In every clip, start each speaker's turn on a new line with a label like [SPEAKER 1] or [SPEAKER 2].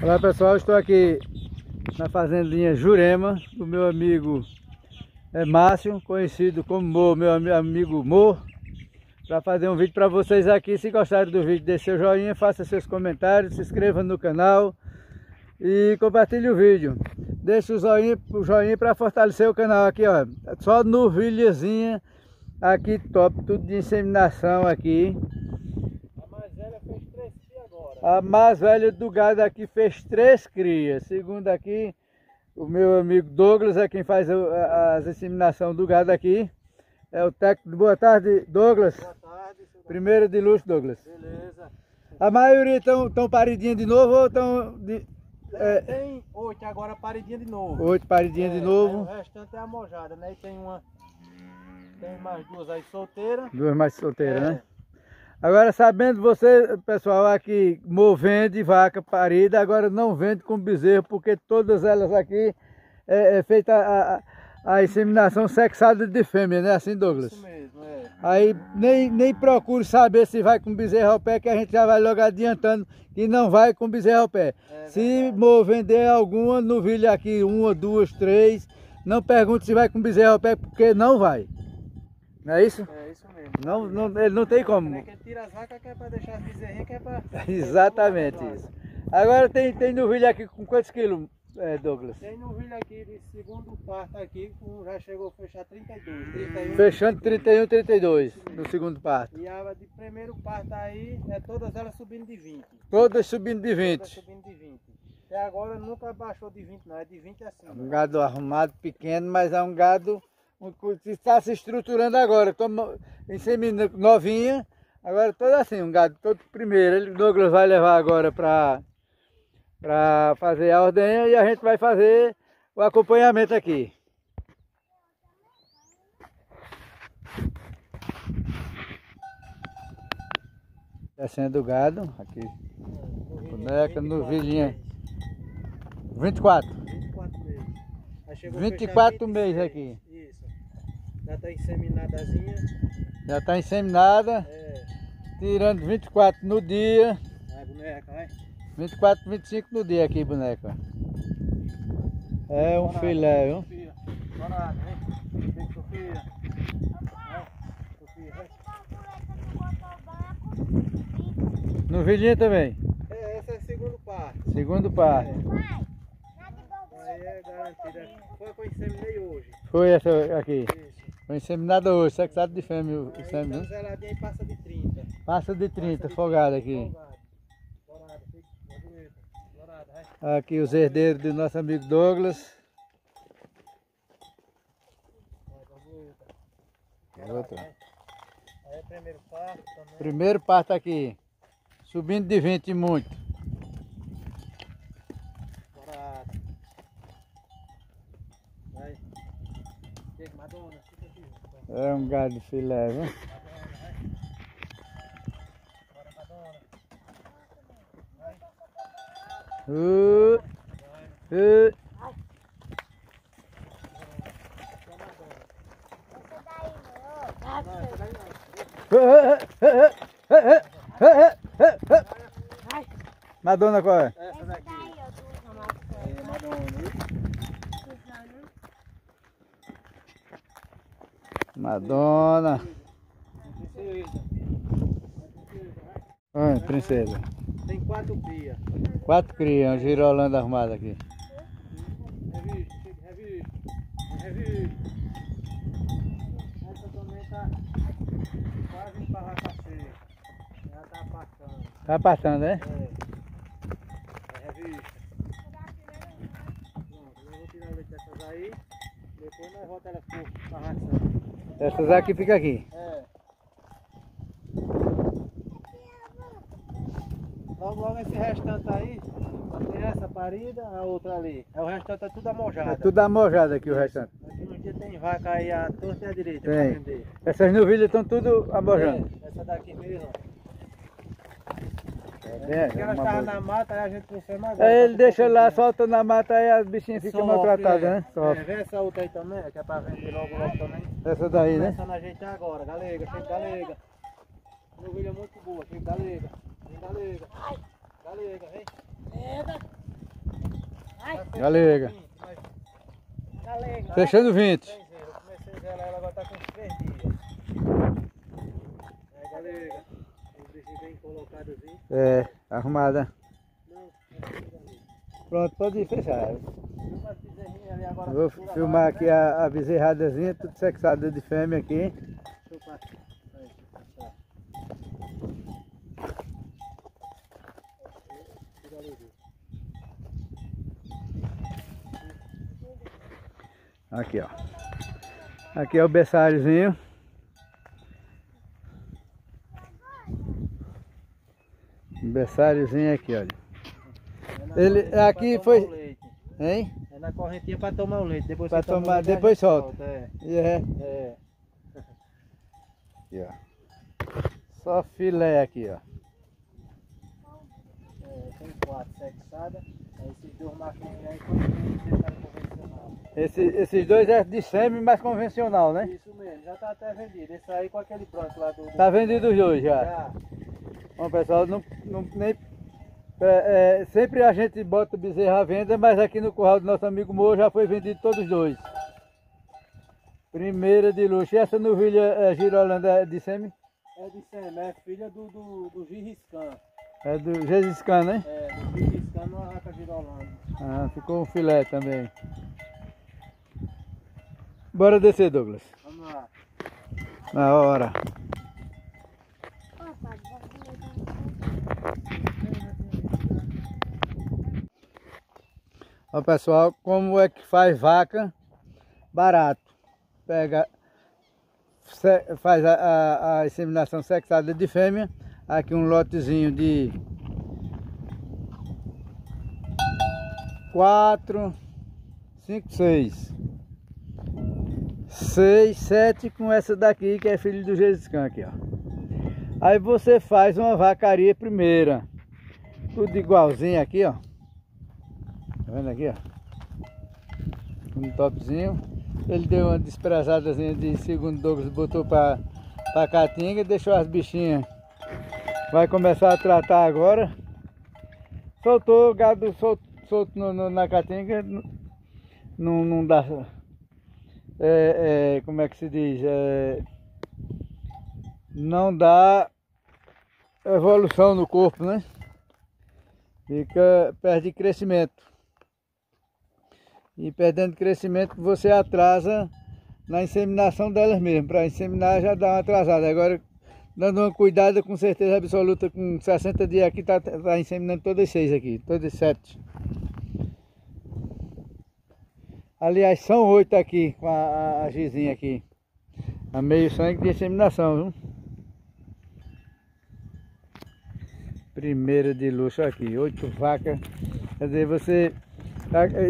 [SPEAKER 1] Olá pessoal, estou aqui na fazendinha Jurema, do meu amigo é, Márcio, conhecido como Mo, meu amigo Mo, para fazer um vídeo para vocês aqui. Se gostarem do vídeo, deixe seu joinha, faça seus comentários, se inscreva no canal e compartilhe o vídeo. Deixe o joinha, o joinha para fortalecer o canal aqui, ó. Só novilhazinha aqui top, tudo de inseminação aqui. A mais velha do gado aqui fez três crias. Segundo aqui, o meu amigo Douglas é quem faz a, a inseminação do gado aqui. É o técnico. Boa tarde, Douglas. Boa tarde. Primeiro de luxo, Douglas. Beleza. A maioria estão paridinha de novo ou estão...
[SPEAKER 2] É, tem oito agora paridinha de novo.
[SPEAKER 1] Oito paridinha é, de novo.
[SPEAKER 2] O restante é a mojada, né? E tem uma... Tem mais duas aí solteiras.
[SPEAKER 1] Duas mais solteiras, é. né? Agora, sabendo você, pessoal, aqui movendo vaca parida, agora não vende com bezerro, porque todas elas aqui é, é feita a, a, inseminação sexada de fêmea, né? Assim, Douglas?
[SPEAKER 2] Isso mesmo, é.
[SPEAKER 1] Aí nem, nem procure saber se vai com bezerro ao pé, que a gente já vai logo adiantando que não vai com bezerro ao pé. É se vender alguma novilha aqui, uma, duas, três, não pergunte se vai com bezerro ao pé, porque não vai. Não é isso?
[SPEAKER 2] É isso.
[SPEAKER 1] Não, não, ele não tem como.
[SPEAKER 2] É que ele tira as vacas que é para deixar as bezerrinhas, que é para...
[SPEAKER 1] Exatamente isso. Agora tem, tem novilha aqui com quantos quilos, é, Douglas?
[SPEAKER 2] Tem novilha aqui de segundo parto aqui, com, já chegou a fechar 32, 31.
[SPEAKER 1] Fechando 31, 32 no segundo parto.
[SPEAKER 2] E a de primeiro parto aí, é todas elas subindo de 20.
[SPEAKER 1] Todas subindo de 20. Todas
[SPEAKER 2] subindo de 20. Até agora nunca baixou de 20 não, é de 20 assim. É
[SPEAKER 1] um gado arrumado, pequeno, mas é um gado está se estruturando agora. Estou inseminando novinha, agora todo assim, um gado todo primeiro. Ele, Douglas vai levar agora para para fazer a ordenha e a gente vai fazer o acompanhamento aqui. Descendo do gado, aqui, boneca, novilhinha, 24.
[SPEAKER 2] 24 meses.
[SPEAKER 1] 24 meses aqui.
[SPEAKER 2] Já está inseminadazinha.
[SPEAKER 1] Já está inseminada. É. Tirando 24 no dia.
[SPEAKER 2] Vai, boneca, vai.
[SPEAKER 1] 24, 25 no dia aqui, boneca. É um filé, viu?
[SPEAKER 2] Sofia. Bora, vem. Vem, Sofia.
[SPEAKER 1] No vidinho também?
[SPEAKER 2] É, essa é segundo parto.
[SPEAKER 1] Segundo parto.
[SPEAKER 2] É. Aí é garantida. Foi que eu inseminei hoje.
[SPEAKER 1] Foi essa aqui? Isso. Foi inseminada hoje, sexado de fêmea o
[SPEAKER 2] sêmen, né? zeladinha passa de 30.
[SPEAKER 1] Passa de 30, folgado aqui. Aqui os herdeiros do nosso amigo Douglas.
[SPEAKER 2] Outra. Aí é primeiro parto também.
[SPEAKER 1] Primeiro parto aqui. Subindo de 20 muito.
[SPEAKER 2] Vai. Madonna.
[SPEAKER 1] É um gado filé, viu? Uh, uh. Madonna qual é?
[SPEAKER 2] Essa daqui.
[SPEAKER 1] Madonna. Oi, princesa.
[SPEAKER 2] Tem quatro crias.
[SPEAKER 1] Quatro crias, uma girolanda arrumada aqui.
[SPEAKER 2] Essa também tá quase para a cheia. Já tá passando.
[SPEAKER 1] Tá passando, né?
[SPEAKER 2] É. É revista. Pronto, eu vou tirar o leite dessas aí. Depois nós voltamos elas para a ração.
[SPEAKER 1] Essas aqui fica aqui.
[SPEAKER 2] É. Logo, logo esse restante aí, tem essa parida, a outra ali. É, o restante é tudo amojado.
[SPEAKER 1] É tudo amojado aqui o restante.
[SPEAKER 2] Aqui no dia tem vaca aí a torta e a direita
[SPEAKER 1] tem. Essas novilhas estão tudo amojando.
[SPEAKER 2] É, essa daqui mesmo.
[SPEAKER 1] É,
[SPEAKER 2] Porque elas estavam na mata, aí a gente não fez mais.
[SPEAKER 1] É, ele deixa lá, solta na mata aí as bichinhas ficam maltratadas,
[SPEAKER 2] é.
[SPEAKER 1] né?
[SPEAKER 2] Sofre. É, vê essa outra aí também, que é pra vender logo logo também.
[SPEAKER 1] Essa daí, né?
[SPEAKER 2] Começando a gente agora, galega, chega galega. Novilha muito boa, chega galega. Vem galega. Galega, vem.
[SPEAKER 1] Galega.
[SPEAKER 2] Galega.
[SPEAKER 1] Fechando 20.
[SPEAKER 2] Eu comecei ela, ela agora tá com uns 3 dias. É, galega. Assim.
[SPEAKER 1] É, arrumada. Pronto, pode fechar. Vou filmar aqui a, a bezerradazinha, tudo sexada de fêmea aqui. Aqui, ó. Aqui é o berçáriozinho. Berçáriozinho aqui, olha.
[SPEAKER 2] É
[SPEAKER 1] Ele- aqui foi-. Hein?
[SPEAKER 2] É na correntinha pra tomar o leite. Depois
[SPEAKER 1] Pra tomar-
[SPEAKER 2] leite,
[SPEAKER 1] depois
[SPEAKER 2] a gente
[SPEAKER 1] solta.
[SPEAKER 2] É,
[SPEAKER 1] é.
[SPEAKER 2] é.
[SPEAKER 1] Aqui, ó. Só filé aqui, ó.
[SPEAKER 2] É, tem quatro sexadas. Aí esses dois aí convencional.
[SPEAKER 1] Esse, esses dois é de semi mais convencional, né?
[SPEAKER 2] Isso mesmo, já tá até vendido. Esse aí com aquele branco lá do. do-
[SPEAKER 1] Tá vendido os dois já.
[SPEAKER 2] Já.
[SPEAKER 1] Bom, pessoal, não, não, nem, é, é, sempre a gente bota bezerra à venda, mas aqui no curral do nosso amigo Moro já foi vendido todos os dois. Primeira de luxo. E essa novilha é, girolanda é de semi?
[SPEAKER 2] É de Sema, é filha do, do, do Girriscan.
[SPEAKER 1] É do Gesiscan, né?
[SPEAKER 2] É, do Girriscan no Arraca Girolanda.
[SPEAKER 1] Ah, ficou um filé também. Bora descer, Douglas.
[SPEAKER 2] Vamos lá.
[SPEAKER 1] Na hora. Ó pessoal, como é que faz vaca barato? Pega, faz a, a, a inseminação sexada de fêmea, aqui um lotezinho de quatro, cinco, seis, seis, sete com essa daqui que é filho do Jesiscan aqui, ó. Aí você faz uma vacaria primeira, tudo igualzinho aqui, ó. Tá vendo aqui, ó? Um topzinho. Ele deu uma desprezadazinha de segundo Douglas, botou pra, pra catinga e deixou as bichinhas. Vai começar a tratar agora. Soltou o gado solto, solto no- no- na catinga. n- Não, não dá. É, é, como é que se diz? É, não dá evolução no corpo, né? Fica, perde crescimento. E perdendo crescimento você atrasa na inseminação delas mesmo. Para inseminar já dá uma atrasada. Agora, dando uma cuidada com certeza absoluta, com 60 dias aqui, tá, tá inseminando todas seis aqui, todas sete. Aliás, são oito aqui com a, a, a gizinha aqui. A meio sangue de inseminação, viu? Primeira de luxo aqui, oito vacas. Quer dizer, você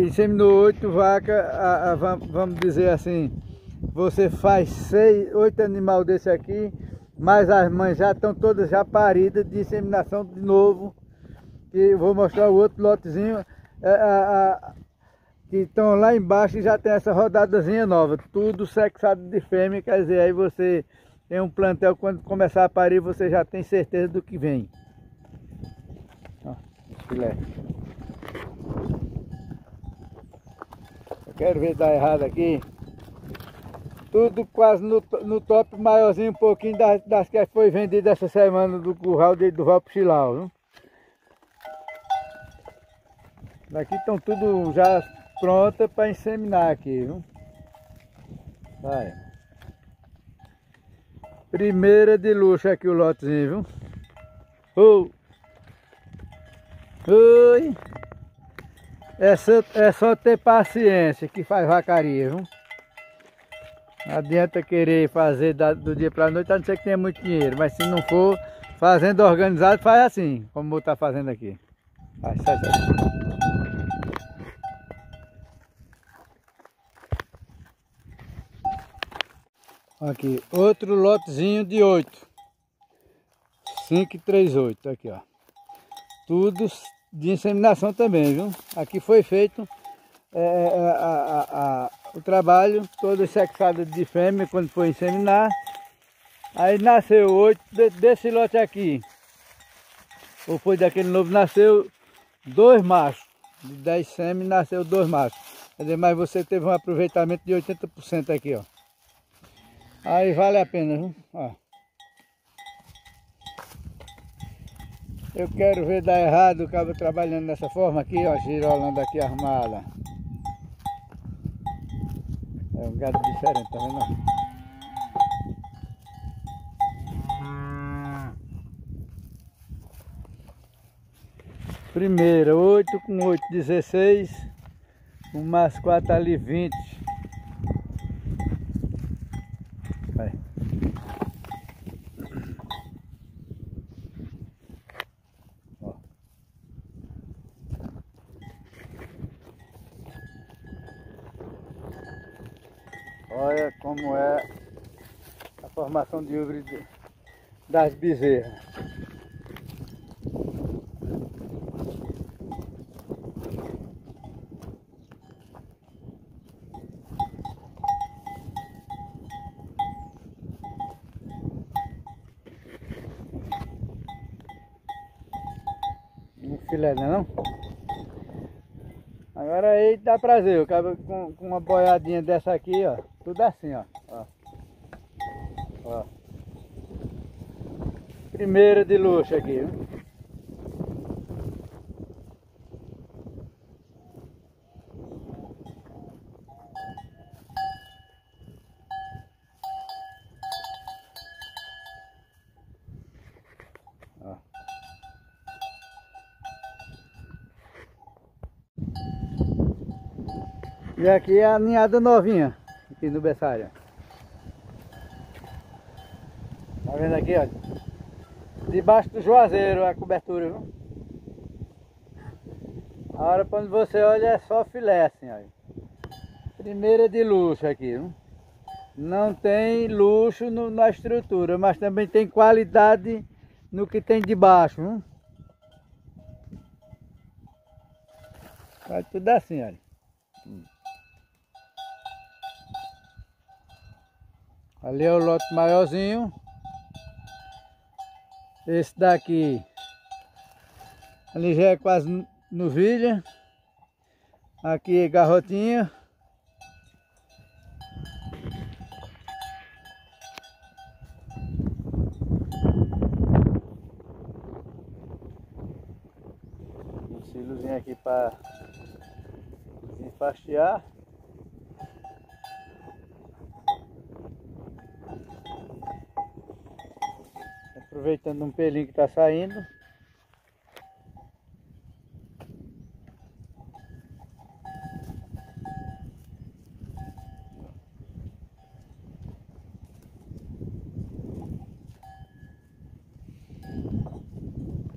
[SPEAKER 1] inseminou oito vacas, a- a- vam- vamos dizer assim, você faz seis, oito animais desse aqui, mas as mães já estão todas já paridas de inseminação de novo. Eu vou mostrar o outro lotezinho. é, a- a- que estão lá embaixo e já tem essa rodadazinha nova, tudo sexado de fêmea, quer dizer, aí você tem um plantel, quando começar a parir, você já tem certeza do que vem. Filé. Eu quero ver dá errado aqui. Tudo quase no, no top maiorzinho um pouquinho das, das que foi vendida essa semana do curral de, do Valpo Chilau, viu? Daqui estão tudo já pronta para inseminar aqui, viu? Vai. Primeira de luxo aqui o lotezinho, viu? Oh. Oi! É só, é só ter paciência que faz vacaria, viu? Não adianta querer fazer da- do dia para a noite, a não ser que tenha muito dinheiro. Mas se não for, fazendo organizado, faz assim, como eu tá fazendo aqui. Sai. Aqui, outro lotezinho de 8. 5 e 3, 8, aqui ó. Tudo de inseminação também, viu? Aqui foi feito é, é, a- a- a- o trabalho, todo sexado de fêmea quando foi inseminar. Aí nasceu oito, de- desse lote aqui, ou foi daquele novo, nasceu dois machos. De 10 sêmen nasceu dois machos. Mas você teve um aproveitamento de 80% aqui, ó. Aí vale a pena, viu? Ó. Eu quero ver dar errado o cabo trabalhando dessa forma aqui, ó, girolando aqui armada. É um gado diferente, tá vendo? Primeira, 8 com 8, 16. Um mais 4 ali, 20. Olha como é a formação de ubre das bezerras. filé, é não? Agora aí dá prazer, eu acabo com, com uma boiadinha dessa aqui, ó. Tudo assim, ó. ó. ó. Primeira de luxo aqui, viu? E aqui é a ninhada novinha, aqui no berçário. Tá vendo aqui, olha? Debaixo do juazeiro a cobertura, viu? A hora quando você olha é só filé assim. Primeira de luxo aqui, viu? Não tem luxo no, na estrutura, mas também tem qualidade no que tem debaixo, viu? Vai tudo assim, olha. Ali é o lote maiorzinho. Esse daqui ali já é quase novilha. Aqui é garrotinha. Um silozinho aqui para enfastiar. Aproveitando um pelinho que está saindo.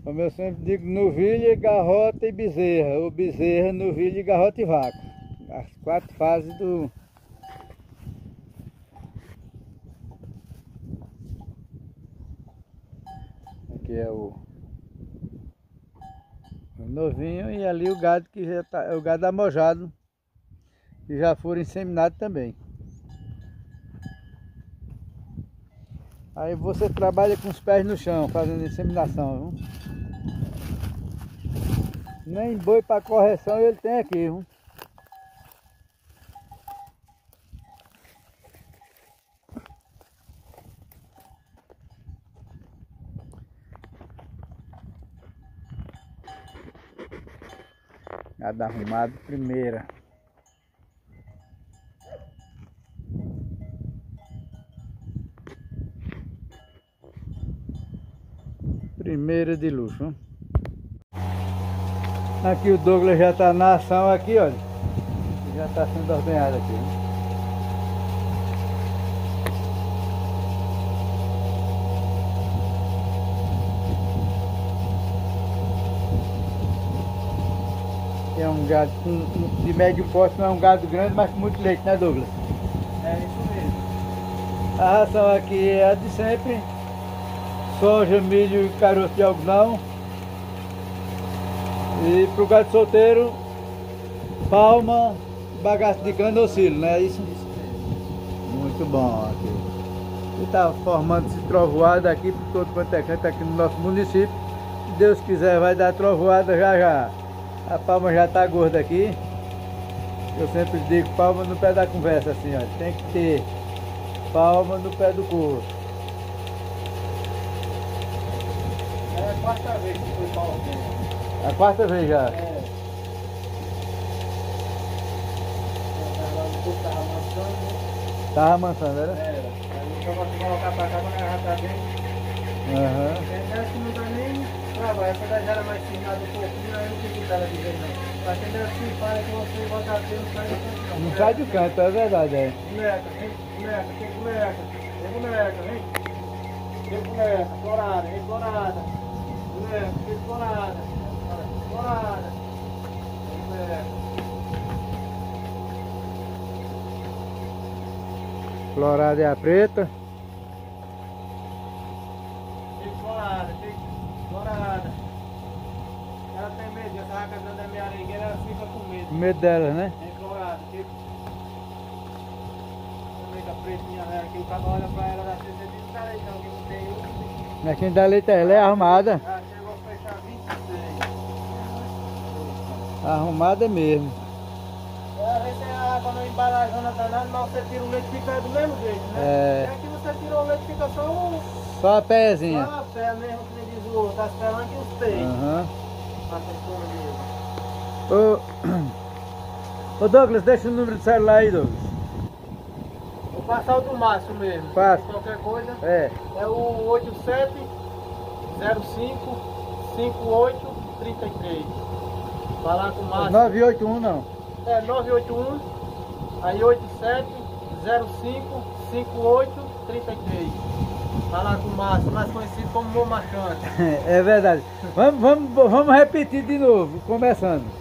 [SPEAKER 1] Como eu sempre digo, novilha, garrota e bezerra. Ou bezerra, novilha, garrota e vácuo. As quatro fases do, que é o, o novinho e ali o gado que já tá, é o gado amojado, que já foram inseminados também. Aí você trabalha com os pés no chão, fazendo inseminação, viu? Nem boi para correção ele tem aqui, viu? Nada arrumado, primeira. Primeira de luxo. Aqui o Douglas já está na ação aqui, olha. Já está sendo ordenhado aqui. É um gado de médio porte, não é um gado grande, mas com muito leite, né Douglas?
[SPEAKER 2] É isso mesmo.
[SPEAKER 1] A ração aqui é a de sempre. Soja, milho e caroço de algodão. E para o gado solteiro, palma, bagaço de cana ou silo, não é isso? Isso mesmo. Muito bom aqui. E está formando esse trovoado aqui por todo quanto é canto aqui no nosso município. Se Deus quiser vai dar trovoada já já. A palma já tá gorda aqui. Eu sempre digo palma no pé da conversa assim, ó. Tem que ter palma no pé do corpo.
[SPEAKER 2] É a quarta vez que foi palma.
[SPEAKER 1] A quarta vez já.
[SPEAKER 2] É. Tava amassando, né?
[SPEAKER 1] Tava amansando, era?
[SPEAKER 2] Era. Aí só posso colocar pra cá ela já tá bem.
[SPEAKER 1] Aham.
[SPEAKER 2] Essa que não dá nem trabalho. Essa daí já era mais firmada um pouquinho, aí eu não fico dela de vez não. Pra quem der assim, para que você bota a não sai do canto não.
[SPEAKER 1] Não sai do canto, é verdade, é.
[SPEAKER 2] Boneca, vem, boneca, vem boneca. Vem boneca, vem. Vem boneca, florada, vem florada. Boneca, vem florada. Florada. Vem boneca.
[SPEAKER 1] Florada é a preta.
[SPEAKER 2] Vem florada, vem florada. Ela tem medo, essa raca da minha aregueira, ela fica com medo.
[SPEAKER 1] Dela, né?
[SPEAKER 2] Vem florada, vem. Também da pretinha, né? Que o cara olha pra ela e diz, cara, então, que não tem um.
[SPEAKER 1] Mas quem dá leite é ela, é arrumada.
[SPEAKER 2] Ah, chegou a fechar 26.
[SPEAKER 1] Arrumada mesmo.
[SPEAKER 2] É, às vezes tem a água na embalagem danada, mas você tira o leite e fica do mesmo jeito, né?
[SPEAKER 1] É.
[SPEAKER 2] E aqui você tirou o leite e fica só um.
[SPEAKER 1] Só a pezinha.
[SPEAKER 2] Só a pé mesmo, que nem diz o outro, das pernas que os peixes.
[SPEAKER 1] Aham.
[SPEAKER 2] Mesmo.
[SPEAKER 1] Ô, ô Douglas, deixa o número de celular aí, Douglas.
[SPEAKER 2] Vou passar o do Márcio mesmo.
[SPEAKER 1] Passa.
[SPEAKER 2] Qualquer coisa.
[SPEAKER 1] É.
[SPEAKER 2] É o 87 05 58 33. Falar com o Márcio.
[SPEAKER 1] 981 não.
[SPEAKER 2] É 981 aí 87 05 58 33. Falar com o Márcio, mais conhecido como Mo Machante.
[SPEAKER 1] É verdade. Vamos, vamos, vamos repetir de novo, começando.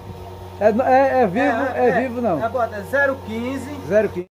[SPEAKER 1] É, é, é vivo, é, vivo não.
[SPEAKER 2] É, bota, é 015
[SPEAKER 1] 015.